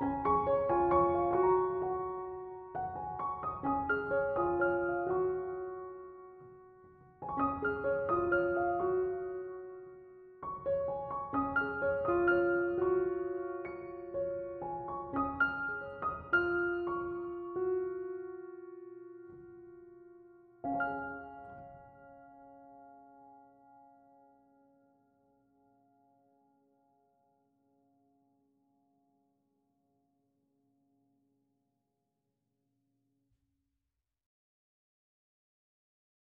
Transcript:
you